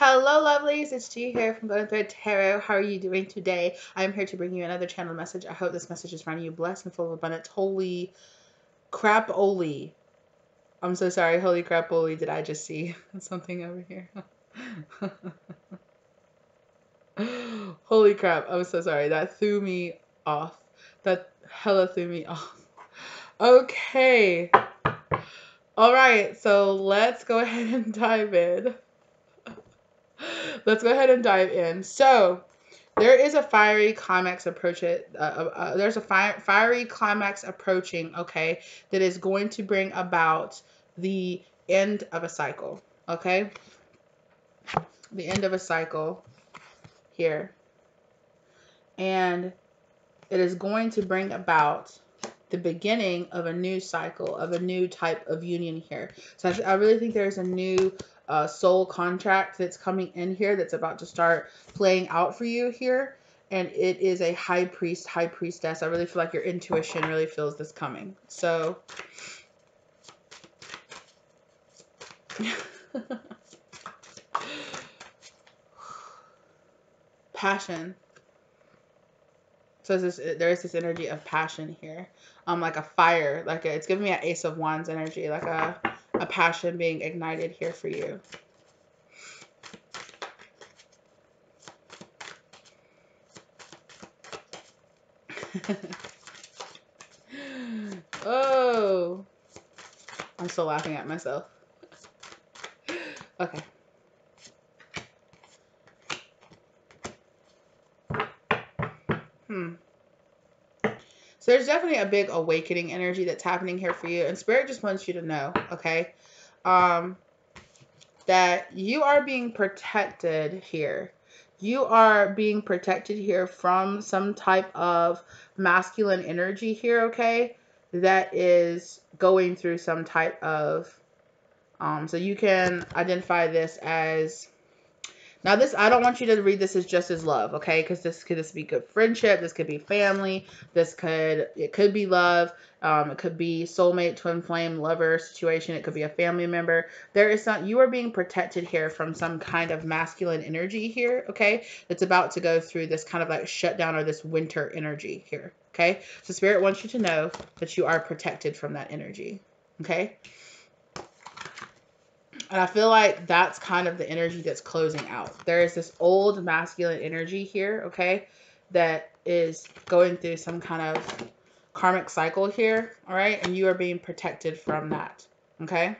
Hello, lovelies. It's G here from Golden Thread Tarot. How are you doing today? I'm here to bring you another channel message. I hope this message is finding you blessed and full of abundance. Holy crap, Oli. I'm so sorry. Holy crap, Oli. Did I just see something over here? Holy crap. I'm so sorry. That threw me off. That hella threw me off. Okay. All right. So let's go ahead and dive in let's go ahead and dive in. So, there is a fiery climax approach. It uh, uh, uh, there's a fi- fiery climax approaching. Okay, that is going to bring about the end of a cycle. Okay, the end of a cycle here, and it is going to bring about the beginning of a new cycle of a new type of union here. So I, I really think there's a new uh, soul contract that's coming in here that's about to start playing out for you here. And it is a high priest, high priestess. I really feel like your intuition really feels this coming. So, passion. So this, there is this energy of passion here, um, like a fire, like a, it's giving me an Ace of Wands energy, like a a passion being ignited here for you. oh, I'm still laughing at myself. Okay. Hmm. So there's definitely a big awakening energy that's happening here for you. And Spirit just wants you to know, okay, um, that you are being protected here. You are being protected here from some type of masculine energy here, okay, that is going through some type of, um, so you can identify this as now this, I don't want you to read this as just as love, okay? Because this could this be good friendship, this could be family, this could it could be love, um, it could be soulmate, twin flame, lover situation. It could be a family member. There is some you are being protected here from some kind of masculine energy here, okay? That's about to go through this kind of like shutdown or this winter energy here, okay? So spirit wants you to know that you are protected from that energy, okay? And I feel like that's kind of the energy that's closing out. There is this old masculine energy here, okay, that is going through some kind of karmic cycle here, all right? And you are being protected from that, okay?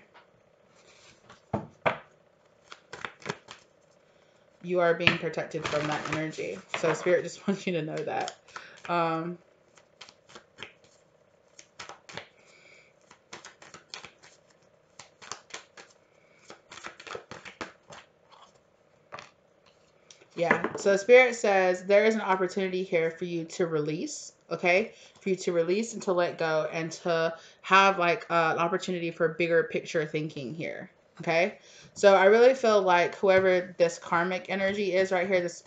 You are being protected from that energy. So Spirit just wants you to know that. Um, Yeah. So Spirit says there is an opportunity here for you to release, okay? For you to release and to let go and to have like uh, an opportunity for bigger picture thinking here, okay? So I really feel like whoever this karmic energy is right here, this,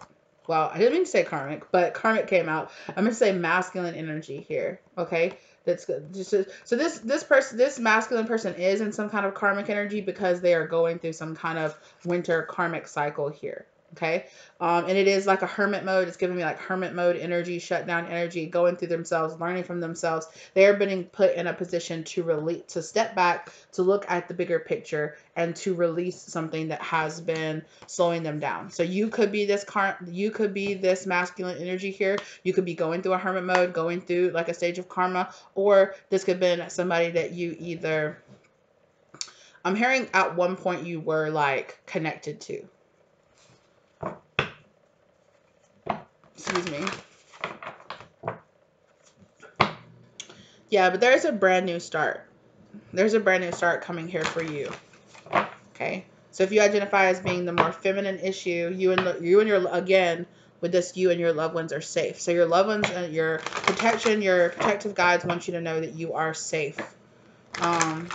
well, I didn't mean to say karmic, but karmic came out. I'm going to say masculine energy here, okay? That's good. Just so this this person this masculine person is in some kind of karmic energy because they are going through some kind of winter karmic cycle here okay? Um, and it is like a hermit mode. It's giving me like hermit mode energy shutdown energy going through themselves learning from themselves. They're being put in a position to relate, to step back to look at the bigger picture and to release something that has been slowing them down. So you could be this car you could be this masculine energy here. You could be going through a hermit mode going through like a stage of karma or this could have been somebody that you either i'm hearing at one point you were like connected to Excuse me. Yeah, but there's a brand new start. There's a brand new start coming here for you. Okay. So if you identify as being the more feminine issue, you and you and your again with this, you and your loved ones are safe. So your loved ones and your protection, your protective guides want you to know that you are safe. Um,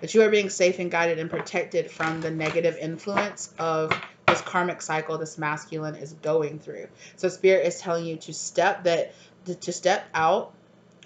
that you are being safe and guided and protected from the negative influence of this karmic cycle this masculine is going through. So spirit is telling you to step that to step out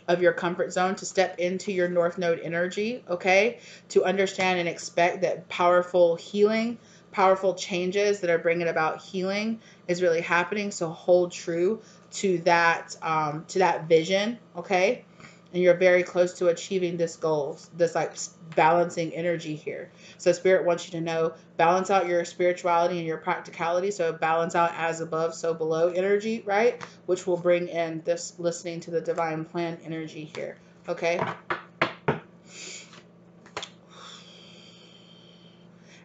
of your comfort zone to step into your north node energy, okay? To understand and expect that powerful healing, powerful changes that are bringing about healing is really happening. So hold true to that um, to that vision, okay? And you're very close to achieving this goal, this like balancing energy here. So spirit wants you to know balance out your spirituality and your practicality. So balance out as above, so below energy, right? Which will bring in this listening to the divine plan energy here. Okay.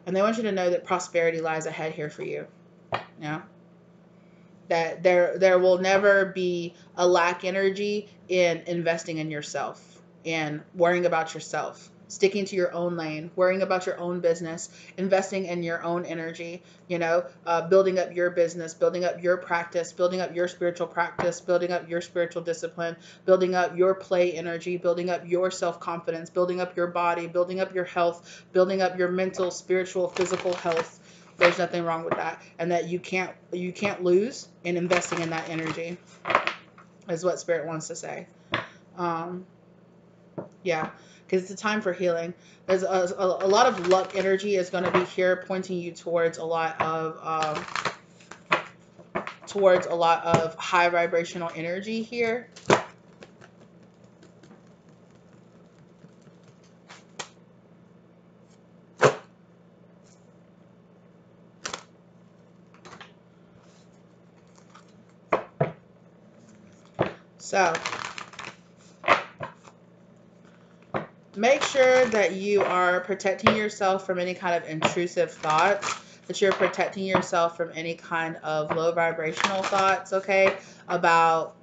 And they want you to know that prosperity lies ahead here for you. Yeah. That there there will never be a lack energy in investing in yourself and worrying about yourself sticking to your own lane, worrying about your own business, investing in your own energy, you know, uh, building up your business, building up your practice, building up your spiritual practice, building up your spiritual discipline, building up your play energy, building up your self confidence, building up your body, building up your health, building up your mental, spiritual, physical health. There's nothing wrong with that, and that you can't you can't lose in investing in that energy, is what Spirit wants to say. Um, yeah because it's a time for healing. There's a, a, a, lot of luck energy is going to be here, pointing you towards a lot of um, towards a lot of high vibrational energy here. So make sure that you are protecting yourself from any kind of intrusive thoughts that you're protecting yourself from any kind of low vibrational thoughts okay about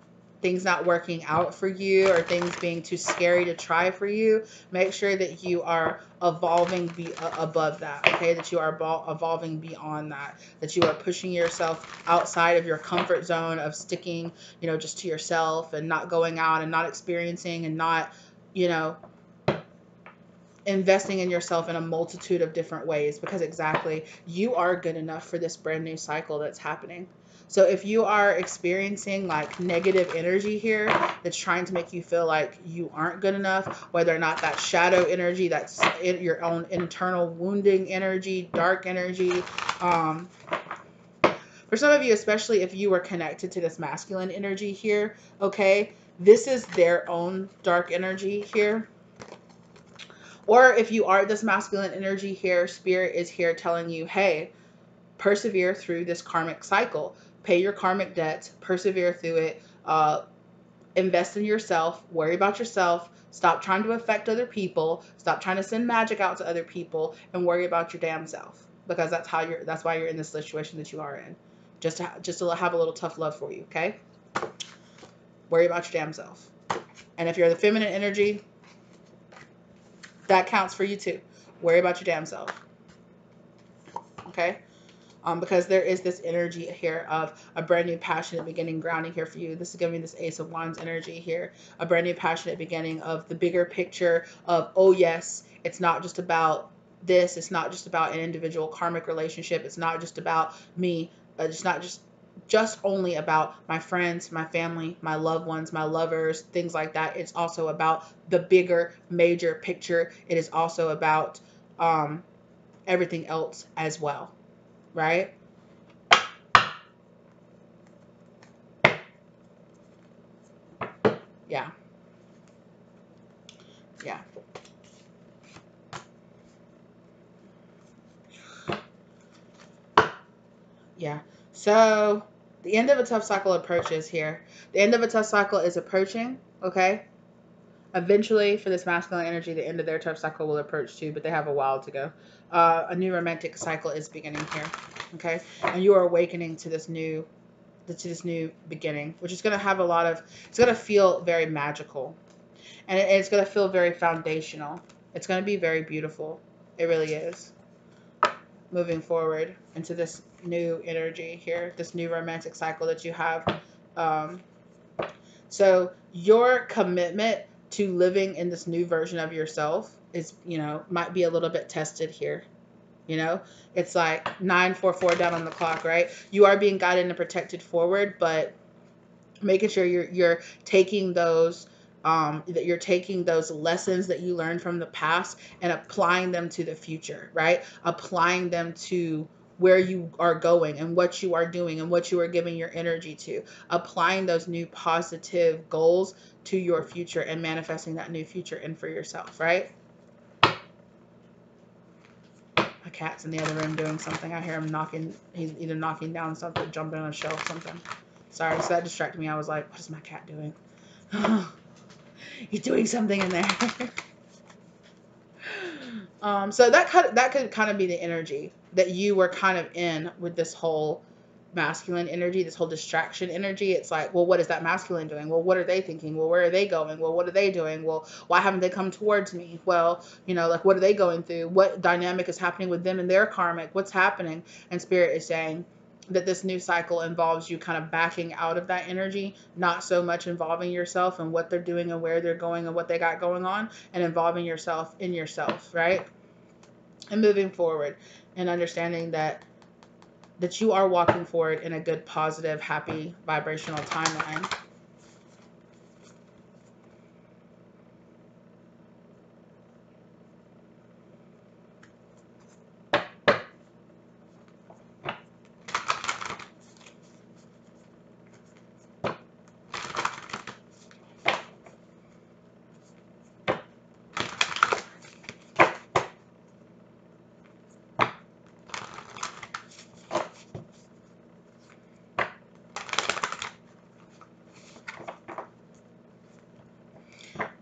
things not working out for you or things being too scary to try for you make sure that you are evolving be uh, above that okay that you are evolving beyond that that you are pushing yourself outside of your comfort zone of sticking you know just to yourself and not going out and not experiencing and not you know investing in yourself in a multitude of different ways because exactly you are good enough for this brand new cycle that's happening. So if you are experiencing like negative energy here that's trying to make you feel like you aren't good enough, whether or not that shadow energy, that's your own internal wounding energy, dark energy, um, for some of you, especially if you were connected to this masculine energy here, okay, this is their own dark energy here. Or if you are this masculine energy here, spirit is here telling you, hey, persevere through this karmic cycle. Pay your karmic debts, persevere through it, uh, invest in yourself, worry about yourself, stop trying to affect other people, stop trying to send magic out to other people, and worry about your damn self. Because that's how you're that's why you're in this situation that you are in. Just to just to have a little tough love for you, okay? Worry about your damn self. And if you're the feminine energy, that counts for you too. Worry about your damn self. Okay? Um, because there is this energy here of a brand new passionate beginning grounding here for you. This is giving me this Ace of Wands energy here. A brand new passionate beginning of the bigger picture of, oh, yes, it's not just about this. It's not just about an individual karmic relationship. It's not just about me. Uh, it's not just just only about my friends, my family, my loved ones, my lovers, things like that. It's also about the bigger, major picture. It is also about um, everything else as well, right? Yeah. Yeah. Yeah. So the end of a tough cycle approaches here. The end of a tough cycle is approaching, okay? Eventually, for this masculine energy, the end of their tough cycle will approach too, but they have a while to go. Uh, a new romantic cycle is beginning here, okay? And you are awakening to this new, to this new beginning, which is going to have a lot of, it's going to feel very magical, and it's going to feel very foundational. It's going to be very beautiful. It really is moving forward into this new energy here, this new romantic cycle that you have. Um, so your commitment to living in this new version of yourself is, you know, might be a little bit tested here. You know, it's like 944 down on the clock, right? You are being guided and protected forward, but making sure you're you're taking those um, that you're taking those lessons that you learned from the past and applying them to the future, right? Applying them to where you are going and what you are doing and what you are giving your energy to. Applying those new positive goals to your future and manifesting that new future in for yourself, right? My cat's in the other room doing something. I hear him knocking. He's either knocking down something, jumping on a shelf, something. Sorry, so that distracted me. I was like, what is my cat doing? He's doing something in there. um, so that that could kind of be the energy that you were kind of in with this whole masculine energy, this whole distraction energy. It's like, well, what is that masculine doing? Well, what are they thinking? Well, where are they going? Well, what are they doing? Well, why haven't they come towards me? Well, you know, like, what are they going through? What dynamic is happening with them and their karmic? What's happening? And Spirit is saying, that this new cycle involves you kind of backing out of that energy, not so much involving yourself and what they're doing and where they're going and what they got going on, and involving yourself in yourself, right? And moving forward and understanding that that you are walking forward in a good, positive, happy, vibrational timeline.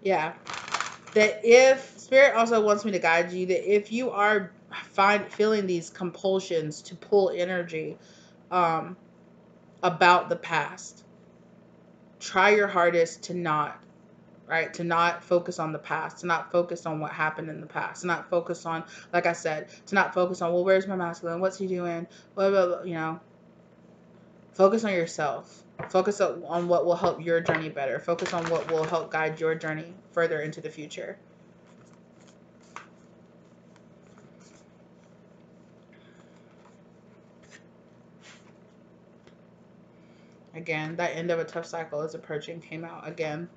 Yeah. That if spirit also wants me to guide you that if you are find feeling these compulsions to pull energy um about the past, try your hardest to not right to not focus on the past to not focus on what happened in the past to not focus on like i said to not focus on well where's my masculine? What's he doing? Blah, blah, blah, you know focus on yourself Focus on what will help your journey better. Focus on what will help guide your journey further into the future. Again, that end of a tough cycle is approaching came out again.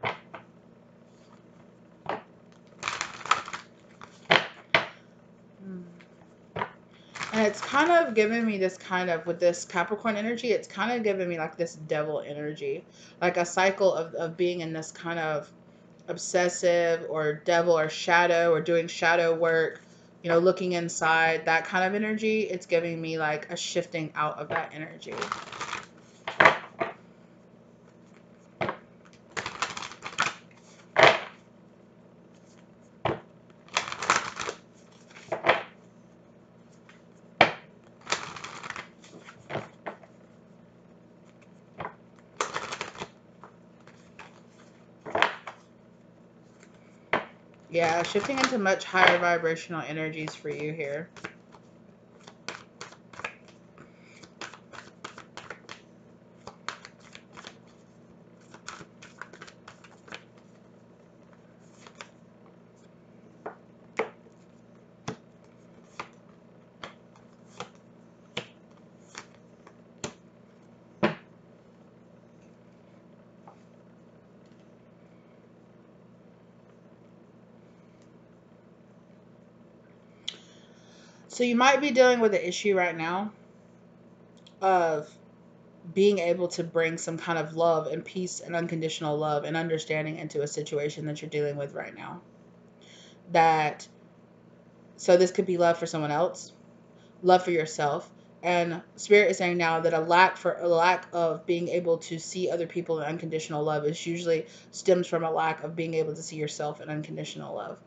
It's kind of giving me this kind of, with this Capricorn energy, it's kind of giving me like this devil energy. Like a cycle of, of being in this kind of obsessive or devil or shadow or doing shadow work, you know, looking inside, that kind of energy. It's giving me like a shifting out of that energy. Yeah, shifting into much higher vibrational energies for you here. So you might be dealing with an issue right now of being able to bring some kind of love and peace and unconditional love and understanding into a situation that you're dealing with right now. That so this could be love for someone else, love for yourself, and spirit is saying now that a lack for a lack of being able to see other people in unconditional love is usually stems from a lack of being able to see yourself in unconditional love.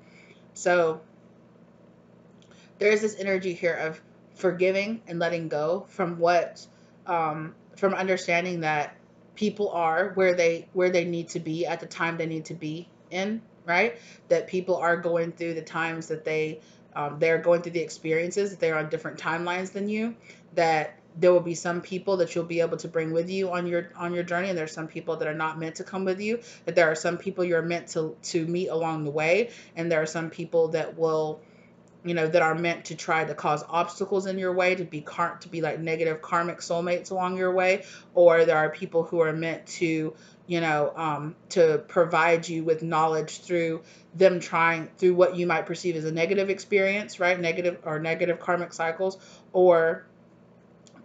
So there's this energy here of forgiving and letting go from what um, from understanding that people are where they where they need to be at the time they need to be in right? That people are going through the times that they um, they're going through the experiences that they're on different timelines than you that there will be some people that you'll be able to bring with you on your on your journey and there's some people that are not meant to come with you that there are some people you're meant to to meet along the way and there are some people that will you know that are meant to try to cause obstacles in your way to be car- to be like negative karmic soulmates along your way. Or there are people who are meant to you know um, to provide you with knowledge through them trying through what you might perceive as a negative experience right? Negative or negative karmic cycles. Or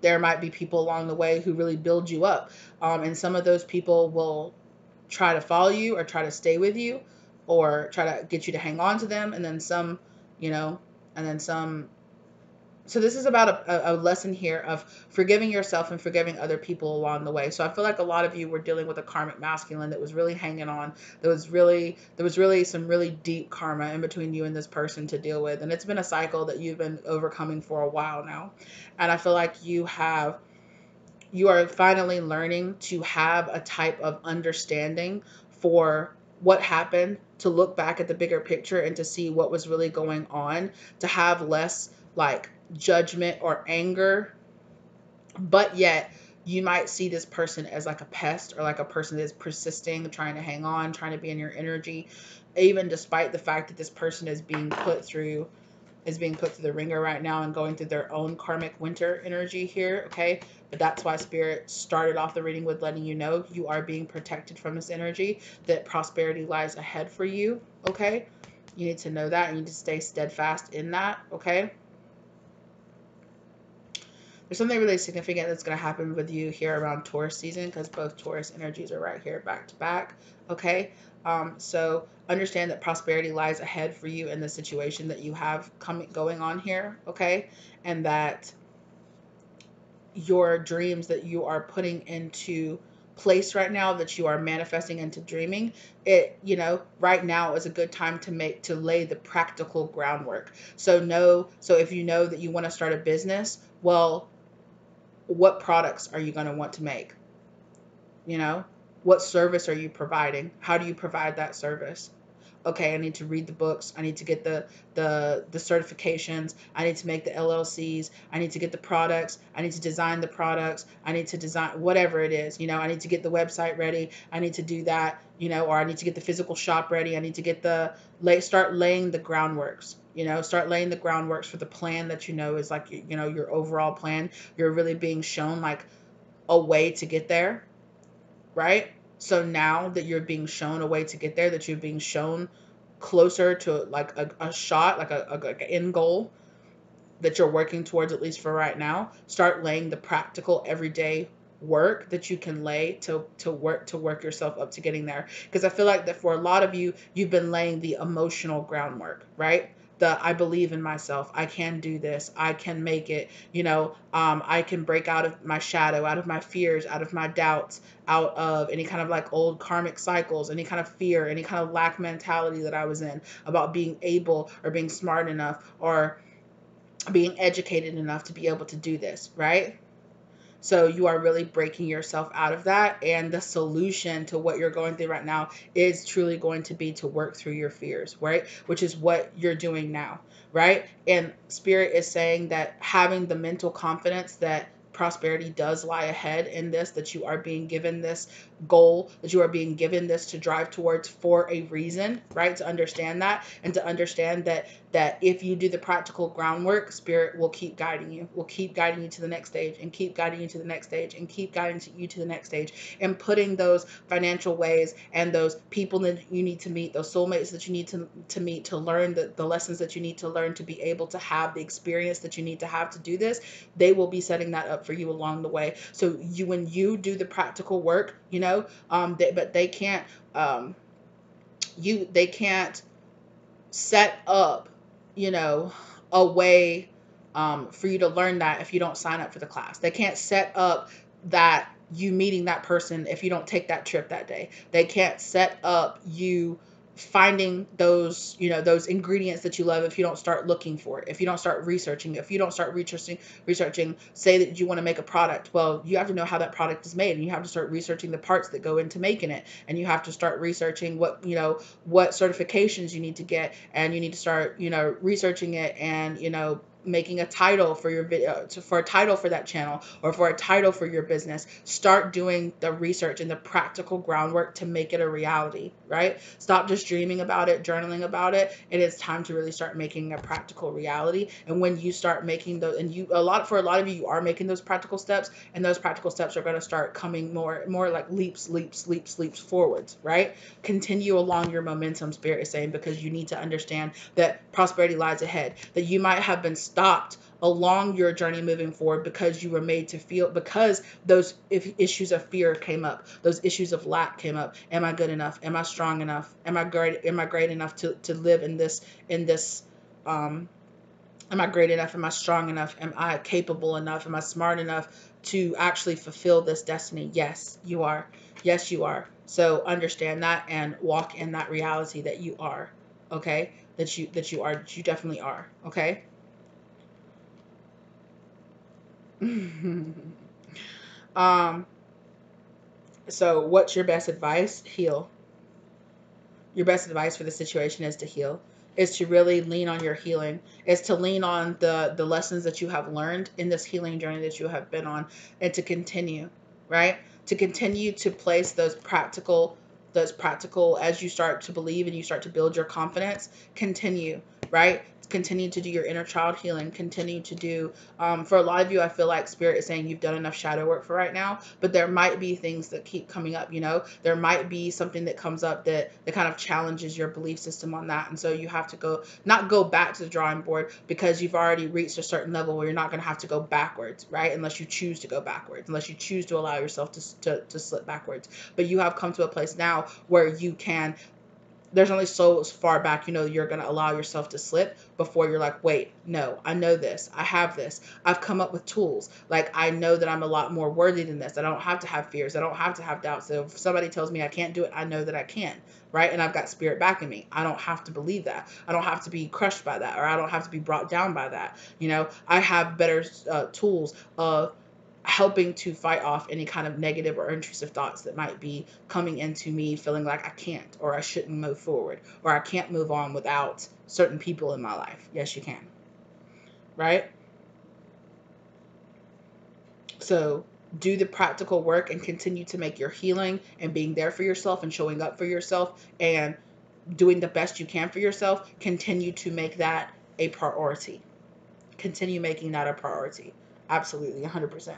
there might be people along the way who really build you up. Um, and some of those people will try to follow you or try to stay with you or try to get you to hang on to them. And then some you know? And then some so this is about a, a, lesson here of forgiving yourself and forgiving other people along the way. So i feel like a lot of you were dealing with a karmic masculine that was really hanging on there was really there was really some really deep karma in between you and this person to deal with. And it's been a cycle that you've been overcoming for a while now. And i feel like you have you are finally learning to have a type of understanding for what happened to look back at the bigger picture and to see what was really going on to have less like judgment or anger. But yet you might see this person as like a pest or like a person that's persisting trying to hang on trying to be in your energy even despite the fact that this person is being put through is being put through the ringer right now and going through their own karmic winter energy here okay? But that's why spirit started off the reading with letting you know you are being protected from this energy that prosperity lies ahead for you okay? You need to know that and you need to stay steadfast in that okay there's something really significant that's going to happen with you here around Taurus season because both Taurus energies are right here back to back. Okay. Um, so understand that prosperity lies ahead for you in the situation that you have coming going on here. Okay. And that your dreams that you are putting into place right now that you are manifesting into dreaming it you know right now is a good time to make to lay the practical groundwork so know so if you know that you want to start a business well what products are you going to want to make? You know, what service are you providing? How do you provide that service? Okay, I need to read the books. I need to get the the the certifications. I need to make the LLCs. I need to get the products. I need to design the products. I need to design whatever it is. You know, I need to get the website ready. I need to do that. You know, or I need to get the physical shop ready. I need to get the lay start laying the groundworks you know start laying the groundworks for the plan that you know is like you know your overall plan you're really being shown like a way to get there right so now that you're being shown a way to get there that you're being shown closer to like a, a shot like a, a end goal that you're working towards at least for right now start laying the practical everyday work that you can lay to to work to work yourself up to getting there because i feel like that for a lot of you you've been laying the emotional groundwork right the I believe in myself. I can do this. I can make it. You know, um, I can break out of my shadow, out of my fears, out of my doubts, out of any kind of like old karmic cycles, any kind of fear, any kind of lack mentality that I was in about being able or being smart enough or being educated enough to be able to do this, right? So you are really breaking yourself out of that. And the solution to what you're going through right now is truly going to be to work through your fears, right? Which is what you're doing now, right? And Spirit is saying that having the mental confidence that prosperity does lie ahead in this, that you are being given this goal, that you are being given this to drive towards for a reason, right? To understand that and to understand that that if you do the practical groundwork, spirit will keep guiding you, will keep guiding you to the next stage and keep guiding you to the next stage and keep guiding you to the next stage and putting those financial ways and those people that you need to meet, those soulmates that you need to, to meet to learn the, the lessons that you need to learn to be able to have the experience that you need to have to do this, they will be setting that up for you along the way. So you when you do the practical work, you know, um, they, but they can't um, you they can't set up you know, a way um, for you to learn that if you don't sign up for the class. They can't set up that you meeting that person if you don't take that trip that day. They can't set up you finding those you know those ingredients that you love if you don't start looking for it if you don't start researching if you don't start researching researching say that you want to make a product well you have to know how that product is made and you have to start researching the parts that go into making it and you have to start researching what you know what certifications you need to get and you need to start you know researching it and you know making a title for your video uh, for a title for that channel or for a title for your business start doing the research and the practical groundwork to make it a reality right? Stop just dreaming about it journaling about it. It is time to really start making a practical reality. And when you start making those and you a lot for a lot of you you are making those practical steps and those practical steps are going to start coming more more like leaps leaps leaps leaps forwards right? Continue along your momentum spirit is saying because you need to understand that prosperity lies ahead that you might have been stopped along your journey moving forward because you were made to feel because those issues of fear came up those issues of lack came up. Am i good enough? Am i strong enough? Am i great am i great enough to, to live in this in this um am i great enough? Am i strong enough? Am i capable enough? Am i smart enough to actually fulfill this destiny? Yes you are. Yes you are. So understand that and walk in that reality that you are okay? That you that you are you definitely are okay um, so what's your best advice? Heal. Your best advice for the situation is to heal. Is to really lean on your healing. Is to lean on the the lessons that you have learned in this healing journey that you have been on, and to continue, right? To continue to place those practical those practical as you start to believe and you start to build your confidence continue right continue to do your inner child healing continue to do um, for a lot of you i feel like spirit is saying you've done enough shadow work for right now but there might be things that keep coming up you know? There might be something that comes up that that kind of challenges your belief system on that and so you have to go not go back to the drawing board because you've already reached a certain level where you're not going to have to go backwards right? Unless you choose to go backwards unless you choose to allow yourself to, to, to slip backwards. But you have come to a place now where you can there's only so far back you know you're going to allow yourself to slip before you're like wait no i know this i have this i've come up with tools like i know that i'm a lot more worthy than this i don't have to have fears i don't have to have doubts so if somebody tells me i can't do it i know that i can right and i've got spirit backing me i don't have to believe that i don't have to be crushed by that or i don't have to be brought down by that you know i have better uh, tools of helping to fight off any kind of negative or intrusive thoughts that might be coming into me feeling like I can't or I shouldn't move forward or I can't move on without certain people in my life. Yes, you can. Right? So do the practical work and continue to make your healing and being there for yourself and showing up for yourself and doing the best you can for yourself. Continue to make that a priority. Continue making that a priority. Absolutely, 100%.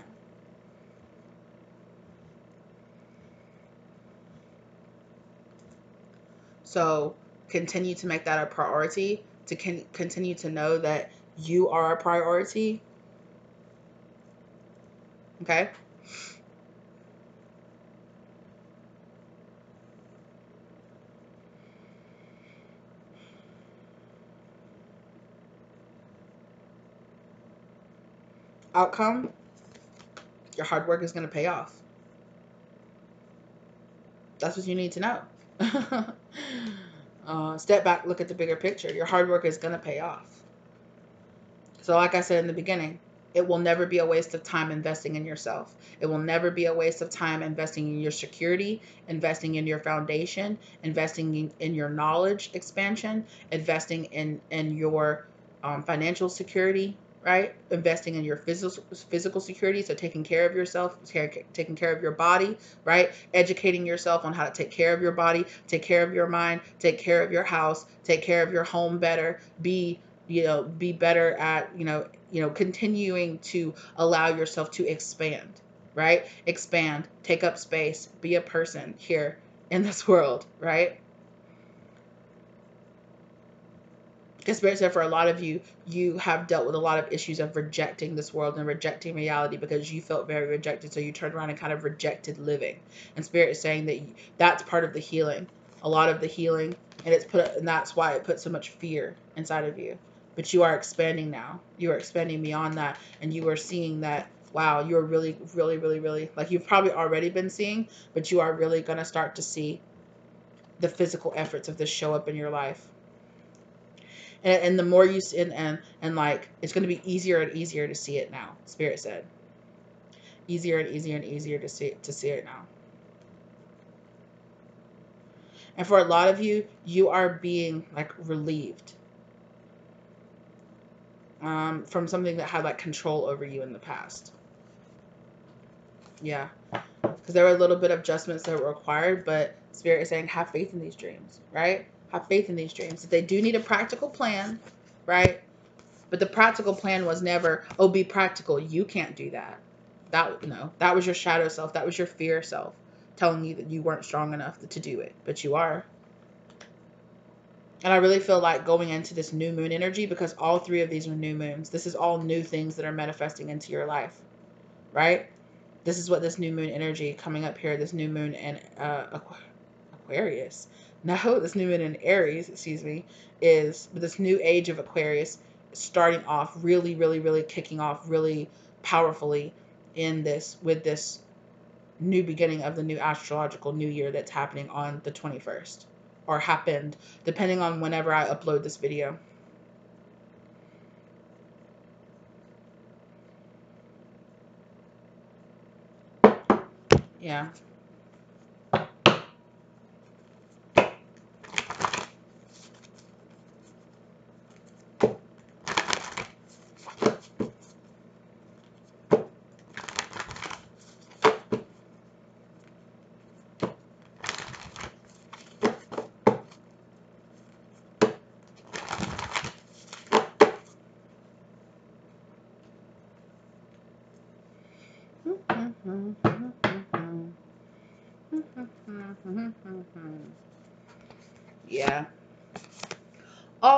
So continue to make that a priority, to con- continue to know that you are a priority. Okay? Outcome your hard work is going to pay off. That's what you need to know. uh, step back, look at the bigger picture. Your hard work is going to pay off. So, like I said in the beginning, it will never be a waste of time investing in yourself. It will never be a waste of time investing in your security, investing in your foundation, investing in, in your knowledge expansion, investing in, in your um, financial security, right? Investing in your physical physical security, so taking care of yourself, taking care of your body, right? Educating yourself on how to take care of your body, take care of your mind, take care of your house, take care of your home better, be you know be better at you know you know continuing to allow yourself to expand right expand take up space be a person here in this world right because Spirit said for a lot of you, you have dealt with a lot of issues of rejecting this world and rejecting reality because you felt very rejected. So you turned around and kind of rejected living. And Spirit is saying that that's part of the healing, a lot of the healing, and it's put, and that's why it put so much fear inside of you. But you are expanding now. You are expanding beyond that, and you are seeing that wow, you're really, really, really, really like you've probably already been seeing, but you are really gonna start to see the physical efforts of this show up in your life and, and the more you and, and and like it's going to be easier and easier to see it now spirit said easier and easier and easier to see to see it now and for a lot of you you are being like relieved um, from something that had like control over you in the past. Yeah. Because there were a little bit of adjustments that were required, but Spirit is saying, have faith in these dreams, right? Have faith in these dreams. If they do need a practical plan, right? But the practical plan was never, oh, be practical. You can't do that. That no, that was your shadow self. That was your fear self telling you that you weren't strong enough to do it, but you are. And I really feel like going into this new moon energy because all three of these are new moons. This is all new things that are manifesting into your life, right? This is what this new moon energy coming up here, this new moon in uh, Aquarius. No, this new moon in Aries, excuse me, is this new age of Aquarius starting off really, really, really kicking off really powerfully in this with this new beginning of the new astrological new year that's happening on the 21st or happened, depending on whenever I upload this video. Yeah.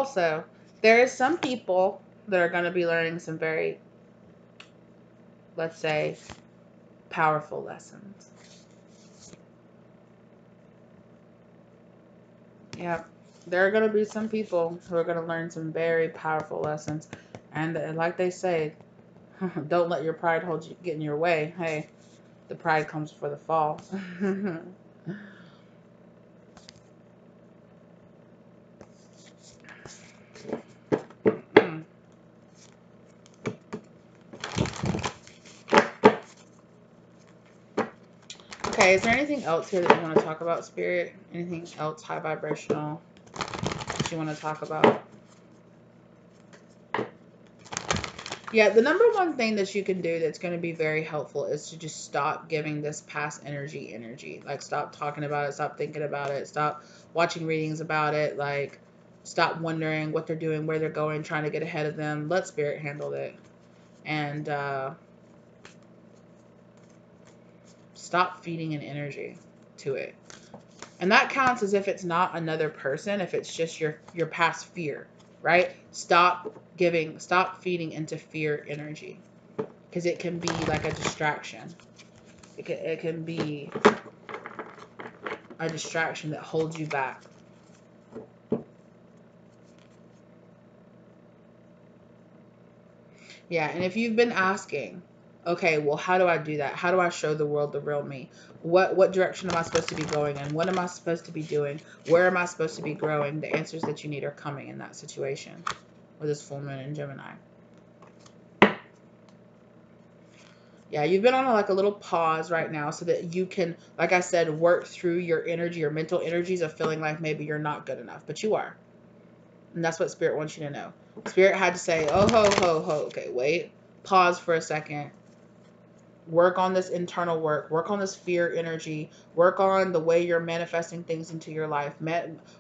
Also, there is some people that are going to be learning some very, let's say, powerful lessons. Yeah, there are going to be some people who are going to learn some very powerful lessons. And uh, like they say, don't let your pride hold you, get in your way. Hey, the pride comes for the fall. is there anything else here that you want to talk about, Spirit? Anything else high vibrational that you want to talk about? Yeah, the number one thing that you can do that's going to be very helpful is to just stop giving this past energy energy. Like, stop talking about it, stop thinking about it, stop watching readings about it. Like, stop wondering what they're doing, where they're going, trying to get ahead of them. Let spirit handle it. And, uh, stop feeding an energy to it. And that counts as if it's not another person, if it's just your, your past fear right? Stop giving, stop feeding into fear energy because it can be like a distraction. It can, it can be a distraction that holds you back. Yeah, and if you've been asking, okay, well, how do I do that? How do I show the world the real me? What what direction am I supposed to be going in? What am I supposed to be doing? Where am I supposed to be growing? The answers that you need are coming in that situation with this full moon in Gemini. Yeah, you've been on a, like a little pause right now so that you can, like I said, work through your energy, your mental energies of feeling like maybe you're not good enough, but you are. And that's what Spirit wants you to know. Spirit had to say, oh, ho, ho, ho. Okay, wait. Pause for a second work on this internal work work on this fear energy work on the way you're manifesting things into your life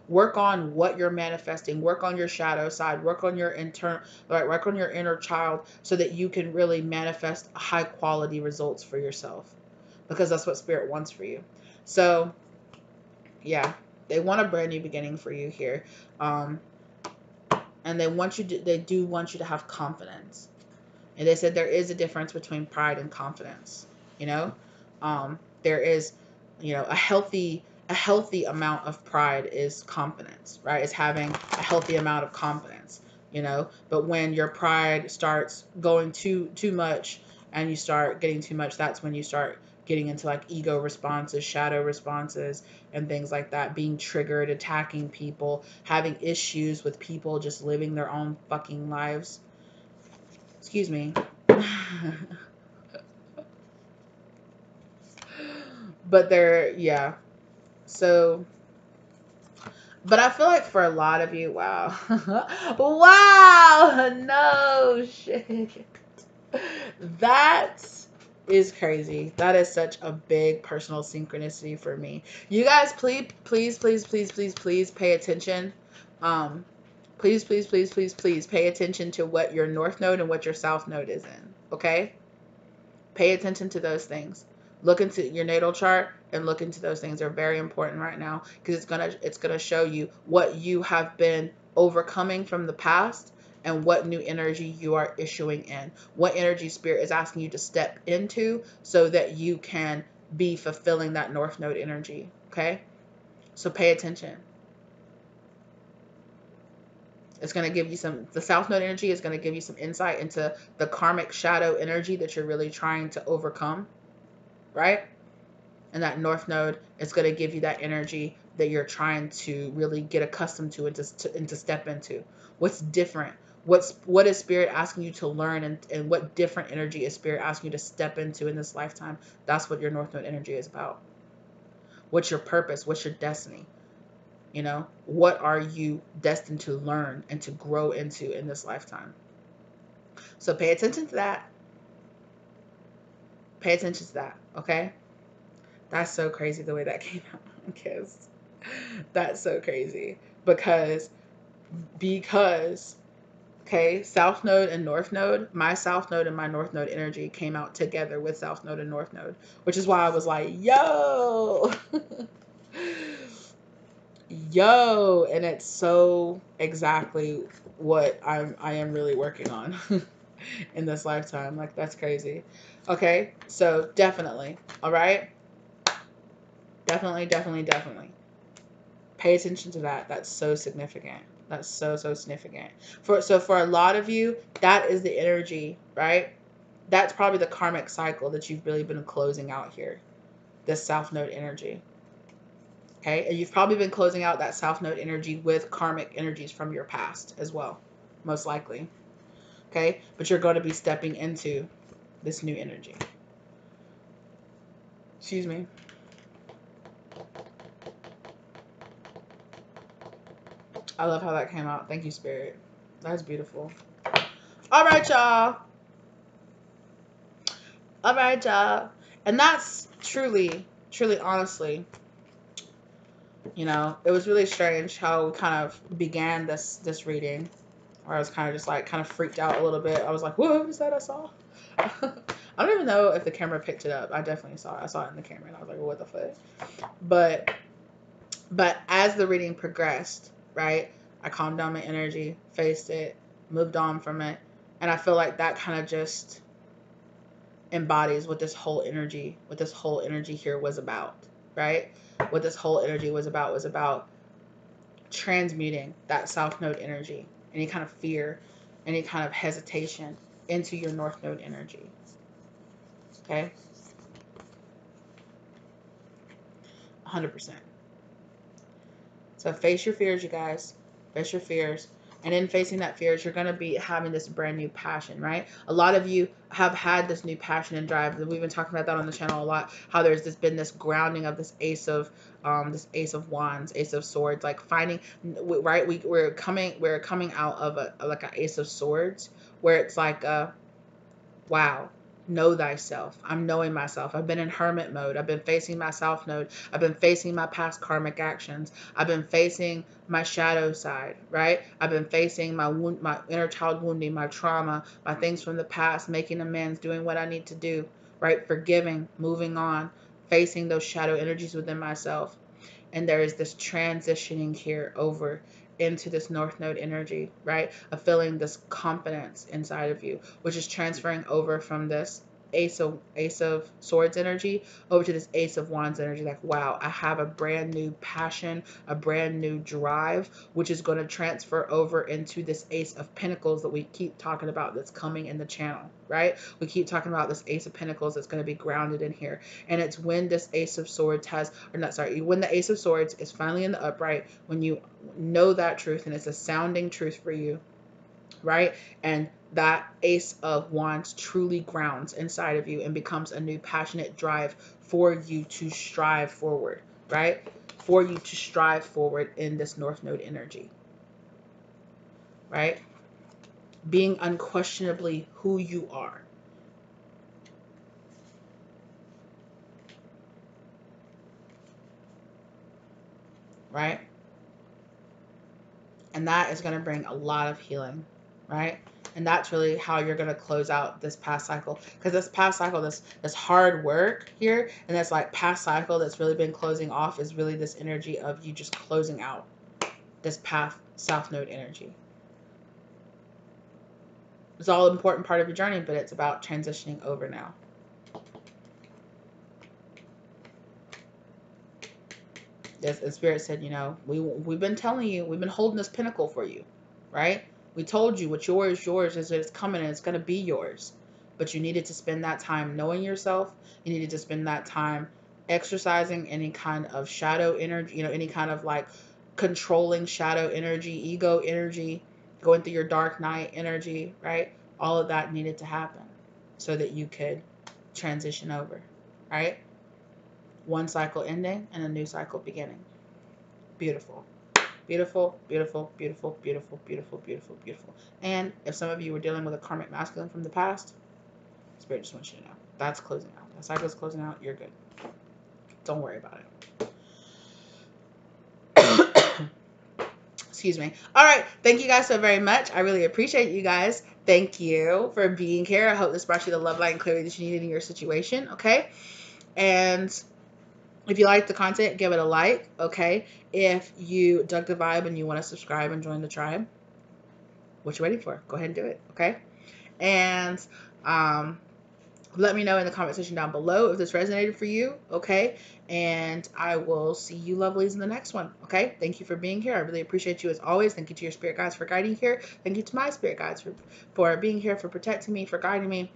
work on what you're manifesting work on your shadow side work on your internal right work on your inner child so that you can really manifest high quality results for yourself because that's what spirit wants for you. So yeah they want a brand new beginning for you here um and they want you to they do want you to have confidence and they said there is a difference between pride and confidence. You know, um, there is, you know, a healthy a healthy amount of pride is confidence, right? It's having a healthy amount of confidence, you know. But when your pride starts going too too much and you start getting too much, that's when you start getting into like ego responses, shadow responses, and things like that, being triggered, attacking people, having issues with people just living their own fucking lives. Excuse me. but they're, yeah. So, But I feel like for a lot of you, wow. wow, no shit. That is crazy. That is such a big personal synchronicity for me. You guys, please, please, please, please, please, please pay attention. Um, please, please, please, please, please pay attention to what your north node and what your south node is in. Okay? Pay attention to those things. Look into your natal chart and look into those things. They're very important right now because it's gonna it's gonna show you what you have been overcoming from the past and what new energy you are issuing in. What energy spirit is asking you to step into so that you can be fulfilling that north node energy. Okay? So pay attention. It's going to give you some, the South Node energy is going to give you some insight into the karmic shadow energy that you're really trying to overcome, right? And that North Node is going to give you that energy that you're trying to really get accustomed to and to, to, and to step into. What's different? What's what is spirit asking you to learn and, and what different energy is spirit asking you to step into in this lifetime? That's what your North Node energy is about. What's your purpose? What's your destiny? You know, what are you destined to learn and to grow into in this lifetime? So pay attention to that. Pay attention to that, okay? That's so crazy the way that came out, because that's so crazy because because okay south node and north node my south node and my north node energy came out together with south node and north node which is why i was like yo yo and it's so exactly what i'm i am really working on in this lifetime. Like that's crazy. Okay so definitely all right? Definitely definitely definitely. Pay attention to that. That's so significant. That's so so significant. For so for a lot of you that is the energy right? That's probably the karmic cycle that you've really been closing out here. This south node energy Okay. And you've probably been closing out that South Node energy with karmic energies from your past as well, most likely. Okay. But you're going to be stepping into this new energy. Excuse me. I love how that came out. Thank you, Spirit. That's beautiful. All right, y'all. All right, y'all. And that's truly, truly, honestly, you know, it was really strange how we kind of began this this reading, where I was kind of just like kind of freaked out a little bit. I was like, "What is that I saw?" I don't even know if the camera picked it up. I definitely saw it. I saw it in the camera, and I was like, "What the fuck?" But but as the reading progressed, right, I calmed down my energy, faced it, moved on from it, and I feel like that kind of just embodies what this whole energy, what this whole energy here was about, right? What this whole energy was about was about transmuting that south node energy, any kind of fear, any kind of hesitation into your north node energy. Okay? 100%. So face your fears, you guys. Face your fears. And in facing that fears, you're going to be having this brand new passion, right? A lot of you have had this new passion and drive. We've been talking about that on the channel a lot. How there's this been this grounding of this ace of um this ace of wands, ace of swords, like finding right. We we're coming we're coming out of a like an ace of swords where it's like a wow know thyself. I'm knowing myself. I've been in hermit mode. I've been facing my south node. I've been facing my past karmic actions. I've been facing my shadow side, right? I've been facing my wound, my inner child wounding, my trauma, my things from the past, making amends, doing what I need to do, right? Forgiving, moving on, facing those shadow energies within myself. And there is this transitioning here over into this north node energy, right? Of feeling this confidence inside of you, which is transferring over from this ace of ace of swords energy over to this ace of wands energy. Like wow i have a brand new passion a brand new drive which is going to transfer over into this ace of pentacles that we keep talking about that's coming in the channel right? We keep talking about this ace of pentacles that's going to be grounded in here. And it's when this ace of swords has or not sorry when the ace of swords is finally in the upright when you know that truth and it's a sounding truth for you right? And that ace of wands truly grounds inside of you and becomes a new passionate drive for you to strive forward right for you to strive forward in this North Node energy. Right? Being unquestionably who you are. Right? And that is going to bring a lot of healing. Right? And that's really how you're going to close out this past cycle. Because this past cycle this this hard work here and this like past cycle that's really been closing off is really this energy of you just closing out this path south node energy. It's all an important part of your journey but it's about transitioning over now. As, as spirit said you know we, we've been telling you we've been holding this pinnacle for you right we told you what's yours, yours is it's coming and it's going to be yours. But you needed to spend that time knowing yourself. You needed to spend that time exercising any kind of shadow energy, you know, any kind of like controlling shadow energy, ego energy, going through your dark night energy, right? All of that needed to happen so that you could transition over, right? One cycle ending and a new cycle beginning. Beautiful. Beautiful, beautiful, beautiful, beautiful, beautiful, beautiful, beautiful. And if some of you were dealing with a karmic masculine from the past, Spirit just wants you to know. That's closing out. That cycle's closing out. You're good. Don't worry about it. Excuse me. All right. Thank you guys so very much. I really appreciate you guys. Thank you for being here. I hope this brought you the love light and clarity that you needed in your situation. Okay. And if you like the content, give it a like, okay? If you dug the vibe and you want to subscribe and join the tribe, what you waiting for? Go ahead and do it, okay? And um, let me know in the comment section down below if this resonated for you, okay? And I will see you lovelies in the next one, okay? Thank you for being here. I really appreciate you as always. Thank you to your spirit guides for guiding here. Thank you to my spirit guides for, for being here, for protecting me, for guiding me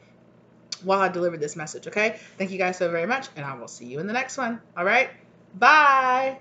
while I deliver this message, okay? Thank you guys so very much, and I will see you in the next one. All right? Bye.